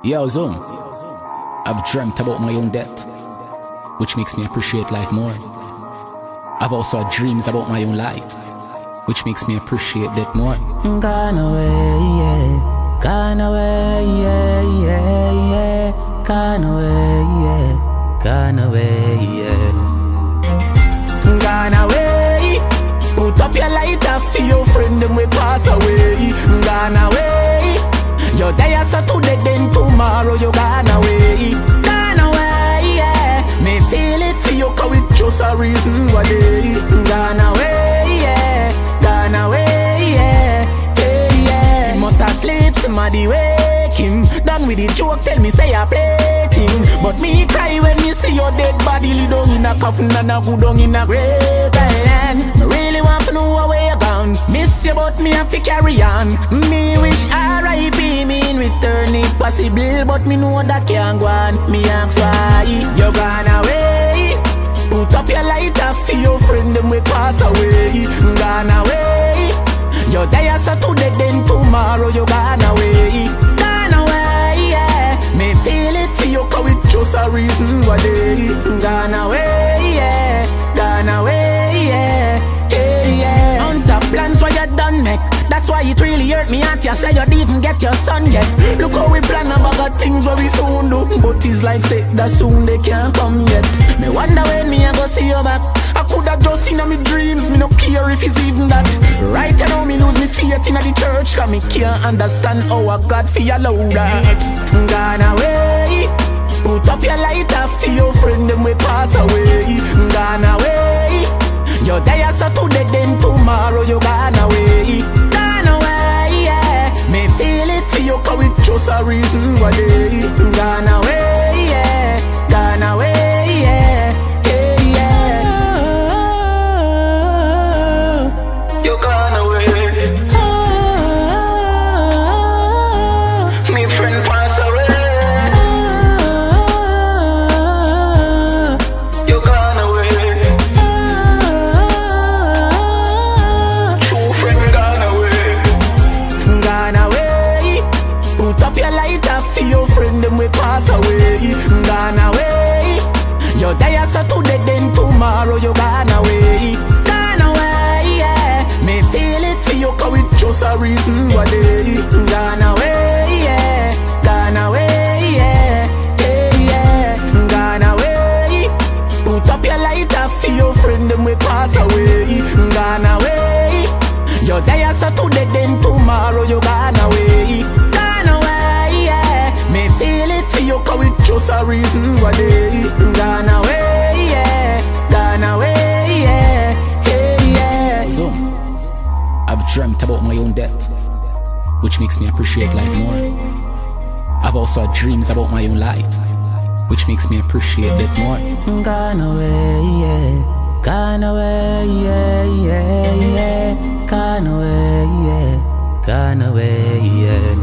Yo, Zoom. I've dreamt about my own death, which makes me appreciate life more. I've also had dreams about my own life, which makes me appreciate death more. Gone away, yeah. Gone away, yeah, yeah, yeah. Gone away, yeah. Gone away, yeah. Gone away. Put up your lighter for your friend, them we pass away. Gone away. You're there so today, then tomorrow you gone away. Gone away, yeah. Me feel it for you, cause it just a reason why they gone away, yeah. Gone away, yeah. Hey, yeah. He must have sleep, somebody wake him. Done with the joke, tell me say I play thing. But me cry when me see your dead body lay down in a coffin and a go down in a grave. And but me have to carry on. Me wish R.I.P. me in return if possible, but me know that can't go on. Me ask why you gone away. Put up your lighter for your friend, them we pass away. Gone away. You're there so today, then tomorrow That's why it really hurt me at you. Say you didn't even get your son yet. Look how we plan about the things where we soon do. But it's like say that soon they can't come yet. Me wonder when me I go see you back. I coulda just seen me dreams. Me no care if it's even that. Right now me lose me faith in the church. Cause me can't understand how a God feel allow that. Gone away. Put up your lighter for your friend, them we pass away. Gone away. You're there so today, just a reason why they gone away, tomorrow you gone away. Gone away, yeah. Me feel it for you, cause it just a reason why they death, which makes me appreciate life more. I've also had dreams about my own life, which makes me appreciate it more. Gone away, yeah. Gone away, yeah, yeah, yeah. Gone away, yeah. Gone away, yeah.